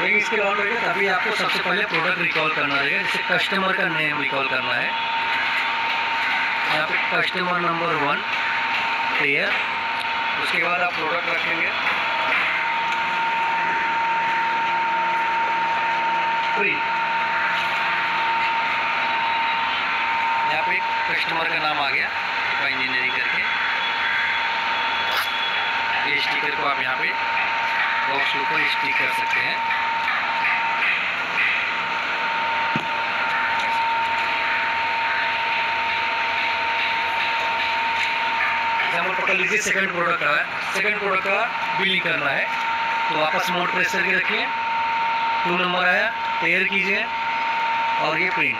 जब इसके लॉन्च रहेगा तभी आपको सबसे पहले प्रोडक्ट रिकॉल करना रहेगा, जैसे कस्टमर का नेम रिकॉल करना है। यहाँ पे कस्टमर नंबर वन क्लियर उसके बाद आप प्रोडक्ट रखेंगे। फ्री यहाँ पे कस्टमर का नाम आ गया इंजीनियरिंग करके। ये स्टिकर को आप यहाँ पे बॉक्स के ऊपर स्टिक कर सकते हैं। एग्ज़ाम्पल पकड़ लीजिए सेकंड प्रोडक्ट का सेकंड प्रोडक्ट का बिलिंग करना है। तो वापस मोड प्रेस करके रखिए टू नंबर आया टेयर कीजिए। और ये प्रिंट